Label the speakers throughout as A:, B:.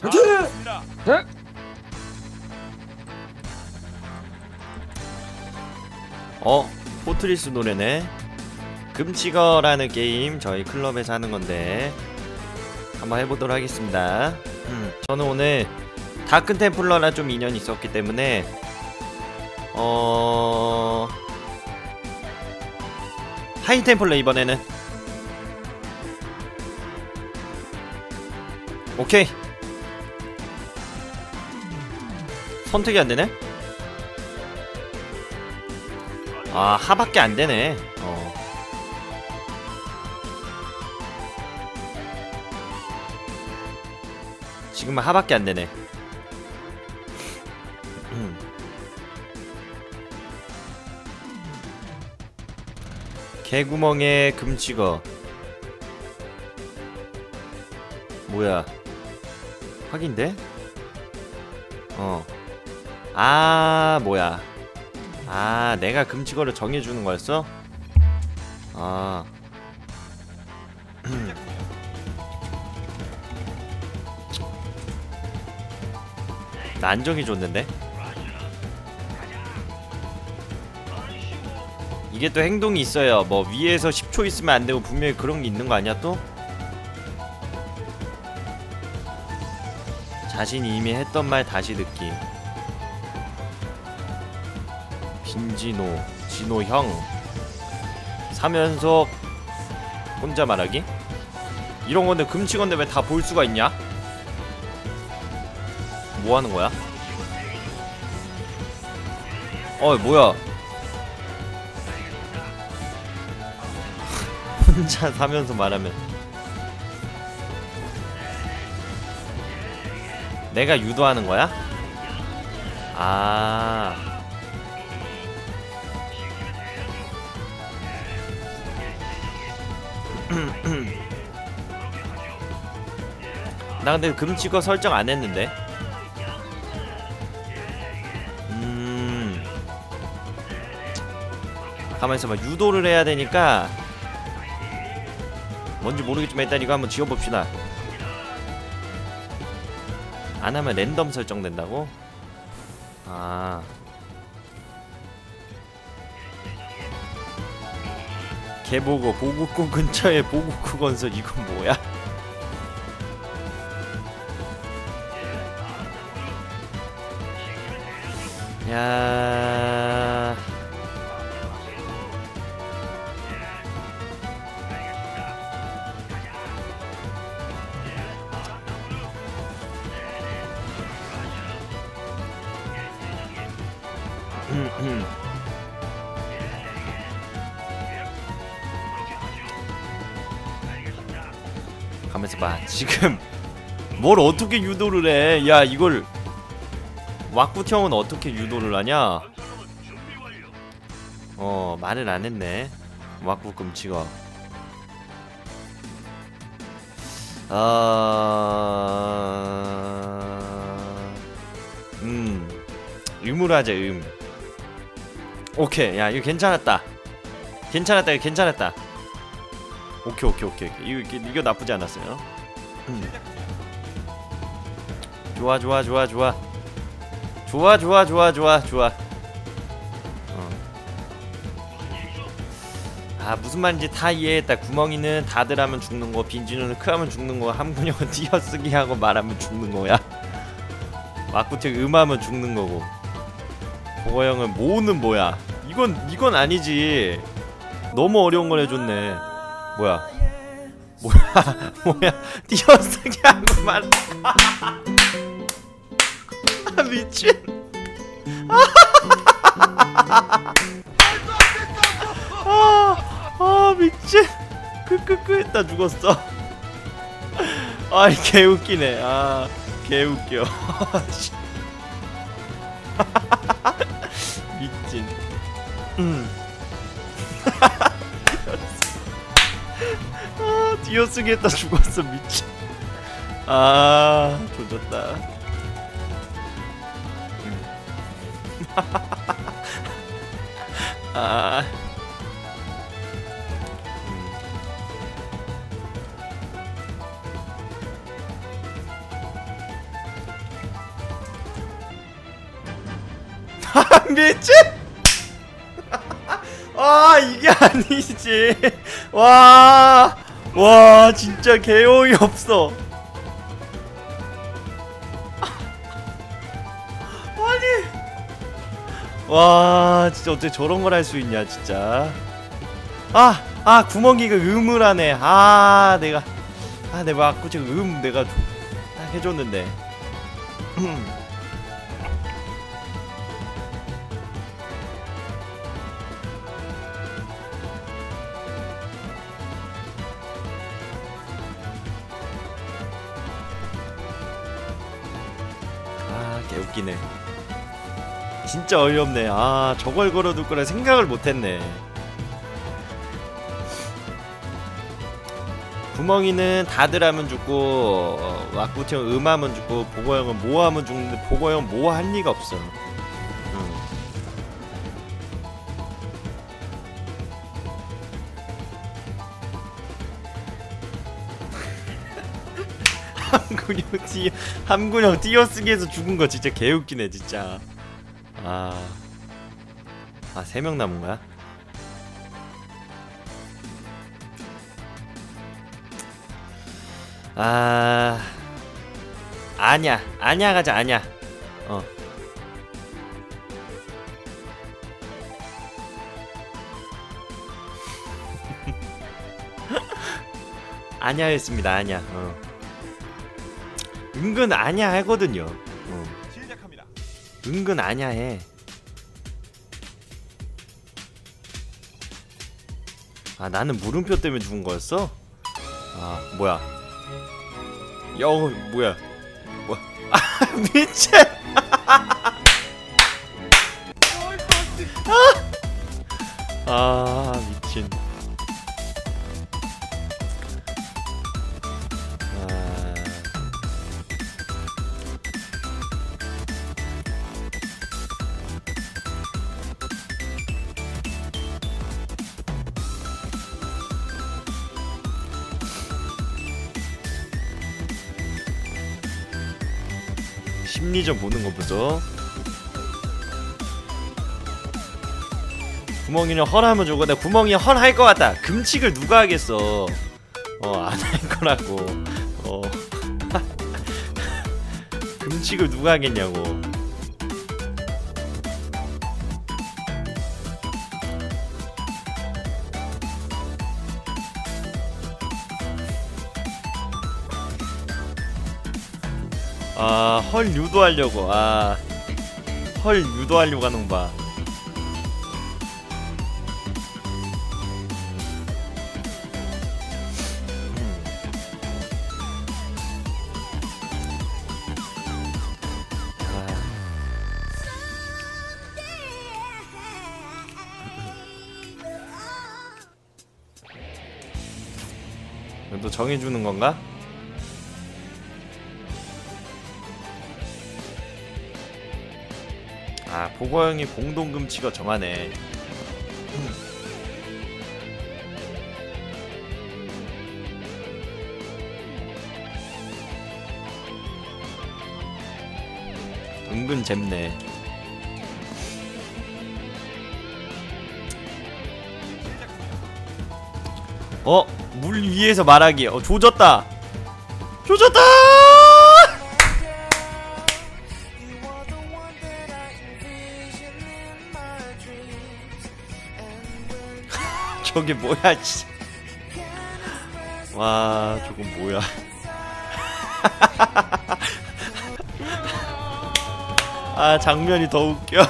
A: 잘했습니다.
B: 어 포트리스 노래네. 금칙어라는 게임 저희 클럽에서 하는 건데 한번 해보도록 하겠습니다. 음, 저는 오늘 Dark Templar랑 좀 인연이 있었기 때문에 어 High Templar 이번에는. 오케이 선택이 안 되네 아 하밖에 안 되네. 어. 지금은 하밖에 안 되네. 음. 개구멍에 금치거. 뭐야? 확인돼? 어. 아, 뭐야? 아 내가 금치거를 정해주는 거였어? 아 나 안 정해줬는데? 이게 또 행동이 있어요 뭐 위에서 10초 있으면 안 되고 분명히 그런 게 있는 거 아니야 또? 자신이 이미 했던 말 다시 듣기 빈진호, 진호형 사면서 혼자 말하기? 이런 건데 금치건데 왜 다 볼 수가 있냐? 뭐 하는 거야? 어 뭐야 혼자 사면서 말하면 내가 유도하는 거야? 아 나 근데 금치거 설정 안 했는데. 음. 가만 있어봐. 유도를 해야 되니까 뭔지 모르겠지만 일단 이거 한번 지워봅시다. 안 하면 랜덤 설정된다고? 아. 개보고 보국구 근처에 보국구 건설 이건 뭐야? 야. 봐. 지금 뭘 어떻게 유도를 해? 야 이걸 왁구형은 어떻게 유도를 하냐? 어 말을 안 했네. 왁구 금치가. 아, 음, 음으로 하자 음. 오케이, 야 이거 괜찮았다. 괜찮았다, 이거 괜찮았다. 오케이, 오케이, 오케이. 이거 이거, 나쁘지 않았어요. 음. 좋아, 좋아, 좋아, 좋아. 좋아 좋아 좋아 좋아 좋아 어. 아 무슨 말인지 다 이해했다 구멍이는 다들 하면 죽는 거 빈진우는 크 하면 죽는 거 함군형은 띄어쓰기 하고 말하면 죽는 거야 마쿠텍 음하면 죽는 거고 보거형은 모는 뭐야 이건 이건 아니지 너무 어려운 걸 해줬네 뭐야 뭐야 뭐야 띄어쓰기 하고 말 아, 미친. 아, 아 미친. 크크크 했다 죽었어. 아이 개 웃기네. 아, 개 웃겨. 미친. 음. 띄어쓰기 했다 죽었어 미친. 아 조졌다. 음. 아. 음. 미친! 아 이게 아니지. 와. 와 진짜 개용이 없어. 아니. 와 진짜 어떻게 저런 걸 할 수 있냐 진짜. 아, 아 구멍이가 음을 하네. 아 내가 아 내가 아까 지금 음 내가 딱 해줬는데 웃기네. 진짜 어이없네. 아 저걸 걸어둘 거라 생각을 못했네. 구멍이는 다들 하면 죽고 어, 왁구형 음하면 죽고 보고형은 모하면 죽는데 보고형 모할 리가 없어 함군형 띄 함군형 띄어쓰기에서 죽은 거 진짜 개웃기네 진짜 아, 아, 세 명 남은 거야? 아, 아냐, 아냐 가자, 아냐. 어. 아냐였습니다, 아냐. 어. 은근 아냐 하거든요. 어.
A: 시작합니다.
B: 은근 아냐 해. 아 나는 물음표 때문에 죽은 거였어? 아 뭐야? 여 뭐야? 뭐야? 아 미친! 심리전 보는 거 보죠. 구멍이는 헐하면 좋고 내 구멍이 헐할 것 같다. 금칙을 누가 하겠어? 어안 할 거라고. 어 금칙을 누가 하겠냐고. 헐 유도하려고. 아. 헐 유도하려고 하는 거 봐. 음. 아. 또 정해주는 건가? 아 보고형이 공동금치가 정하네 은근 잼네. 어? 물 위에서 말하기. 어 조졌다. 조졌다 저게 뭐야 씨. 와 저건 뭐야 아 장면이 더 웃겨. 아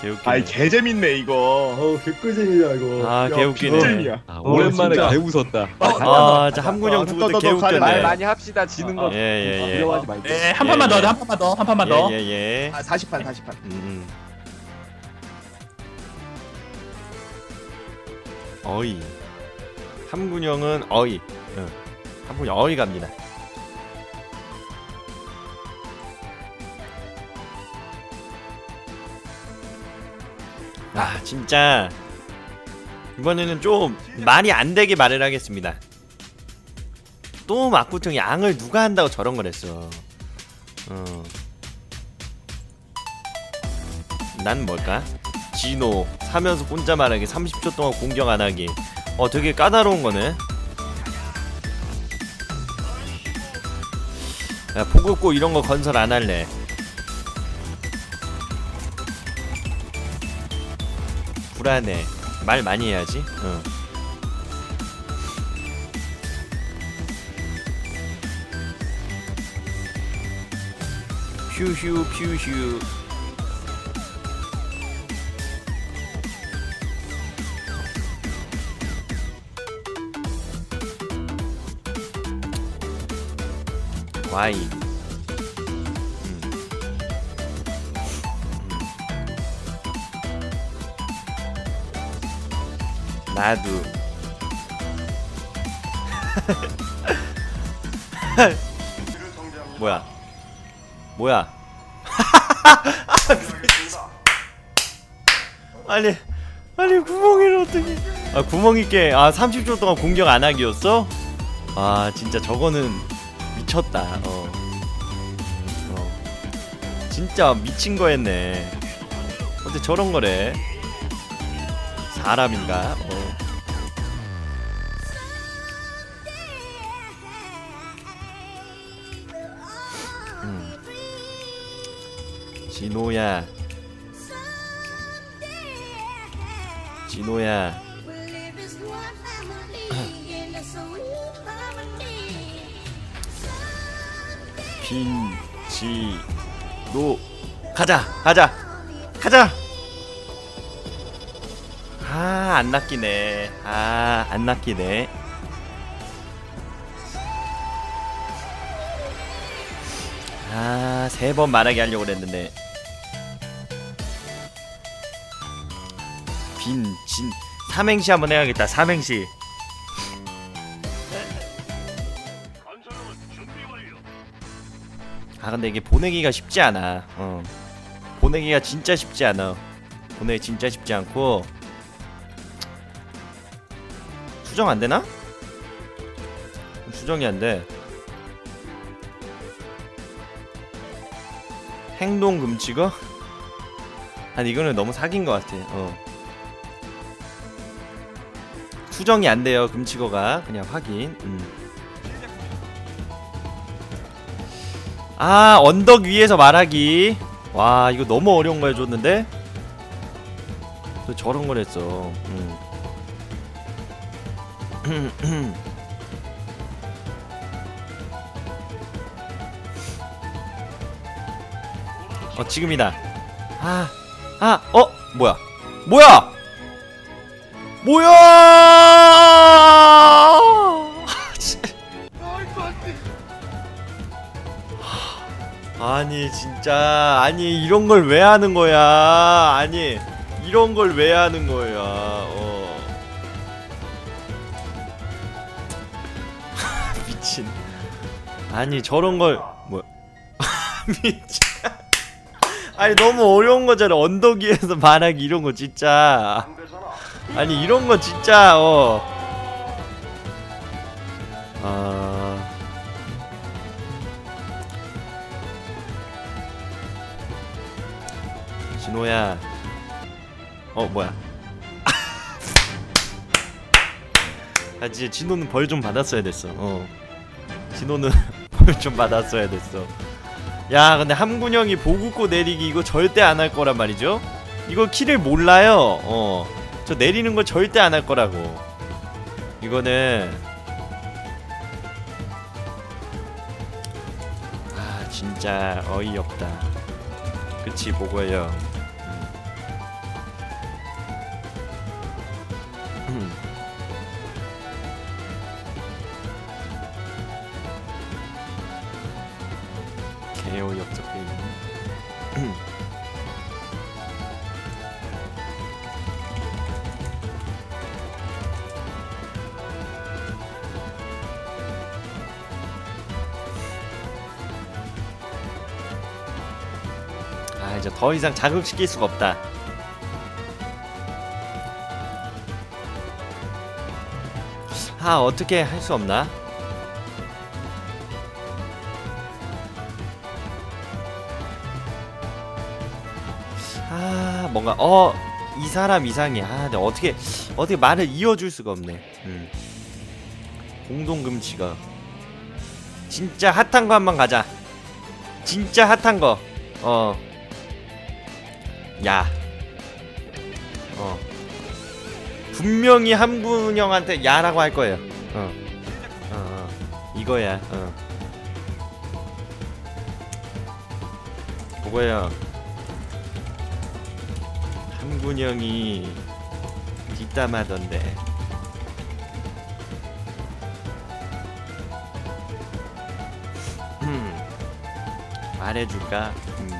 B: 개웃기네
C: 아이 개재밌네 이거
D: 어우 개꿀잼이야 이거
B: 아
C: 야,
B: 개웃기네.
E: 아,
D: 어,
E: 오랜만에
D: 진짜.
E: 개 웃었다.
B: 아 진짜 함군형
C: 어, 또, 또 가네.
E: 말
B: 개웃겼네
E: 많이 합시다. 지는 거.
B: 예예예
E: 두려워하지 말고.
F: 네, 한 판만 더,
B: 예, 예.
F: 한 판만 더, 한 판만 더.
B: 예예예
C: 아 40판 40판
B: 음. 어이 함군형은 어이 응. 함군형 어이 갑니다 아 진짜 이번에는 좀 말이 안 되게 말을 하겠습니다 또 막구청 양을 누가 한다고 저런 걸 했어 어. 난 뭘까? 진호 사면서 혼자 말하기 30초 동안 공격 안 하기. 어 되게 까다로운 거네. 야 보급고 이런 거 건설 안 할래. 불안해. 말 많이 해야지. 응. 휴휴 휴휴 와인 음. 음. 나도 뭐야 뭐야 아니 아니 구멍이를 어떻게 아 구멍 있게 아 30초 동안 공격 안 하기였어? 아 진짜 저거는 미쳤다 어. 어. 진짜 미친 거였네 어떻게 저런 거래 사람인가? 어. 음. 진호야 진호야 빈지노 가자 가자. 가자. 아안 낚이네. 아안 낚이네. 아 세 번 말하게 하려고 그랬는데. 빈 진. 삼행시 한번 해야겠다 삼행시 아 근데 이게 보내기가 쉽지 않아 어 보내기가 진짜 쉽지 않아 보내기 진짜 쉽지 않고 수정 안 되나? 수정이 안 돼. 행동 금지거? 아니 이거는 너무 사기인 것 같아. 어. 수정이 안 돼요 금치거가 그냥 확인. 음. 아 언덕 위에서 말하기. 와 이거 너무 어려운 거 해줬는데. 또 저런 걸 했어. 음. 어 지금이다. 아, 아, 어 뭐야? 뭐야? 뭐야? 아니 진짜 아니 이런 걸 왜 하는 거야? 아니 이런 걸 왜 하는 거야? 어. 미친. 아니 저런 걸 뭐? 미친. 아니 너무 어려운 거잖아. 언덕 위에서 말하기 이런 거 진짜. 아니 이런 거 진짜 어. 아. 진호야. 어 뭐야? 아 진짜 진호는 벌 좀 받았어야 됐어. 어. 진호는 벌 좀 받았어야 됐어. 야 근데 함군형이 보급고 내리기 이거 절대 안 할 거란 말이죠? 이거 키를 몰라요. 어. 저 내리는 거 절대 안 할 거라고. 이거는 아 진짜 어이없다. 그치 보고요. 개요 엽적 게임. 아 이제 더 이상 자극시킬 수가 없다. 아 어떻게 할 수 없나? 아 뭔가 어 이 사람 이상해 아 근데 어떻게 어떻게 말을 이어줄 수가 없네 음. 공동금지가 진짜 핫한 거 한 번 가자 진짜 핫한 거 어 야. 어. 분명히 함군 형한테 야라고 할 거예요. 어. 어, 어. 이거야. 어. 그거야. 함군 형이 뒷담하던데. 음. 말해줄까? 음.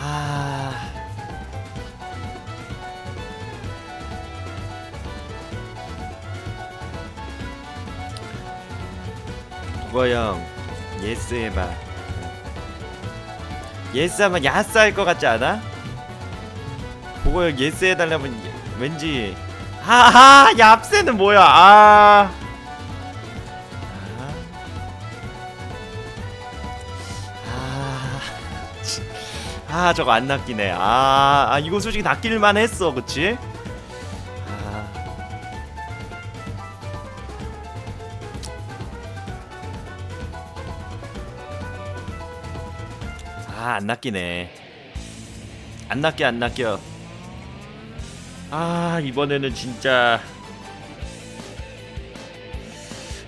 B: 아. 국어형 예스 해봐 예스 하면 야스 할 것 같지 않아? 국어형 예스 해달라면 왠지 하하 얍새는 뭐야 아 아, 치. 아 저거 안 낚이네 아, 아 이거 솔직히 낚일만 했어 그치? 아, 안 낚이네. 안 낚여, 안 낚여. 아, 이번에는 진짜.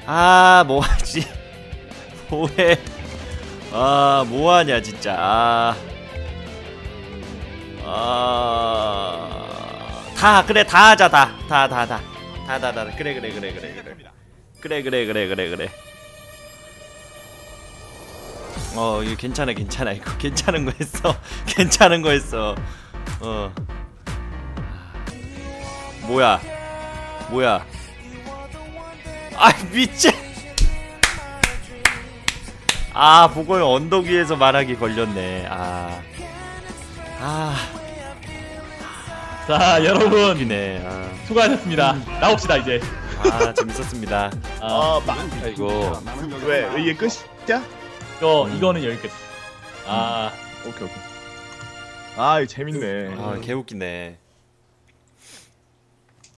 B: 아, 뭐 하지? 뭐해? 아, 뭐 하냐, 진짜. 아. 아. 다, 그래, 다 하자, 다. 다, 다, 다. 다, 다, 다. 그래, 그래, 그래, 그래, 그래. 그래 그래 그래 그래 그래 어 이거 괜찮아 괜찮아. 이거 괜찮은 거 했어. 괜찮은 거 했어. 어. 뭐야? 뭐야? 아 미친! 아 보고요. 언덕 위에서 말하기 걸렸네. 아. 아,
C: 자 여러분.
B: 이네. 아,
C: 수고하셨습니다. 나옵시다 이제.
B: 아 재밌었습니다.
C: 아,
B: 아이고.
E: 왜 이게 끝이야?
C: 이거
B: 음.
C: 이거는 여기까지. 아
E: 오케이 오케이. 아 이거 재밌네.
B: 아 개웃기네.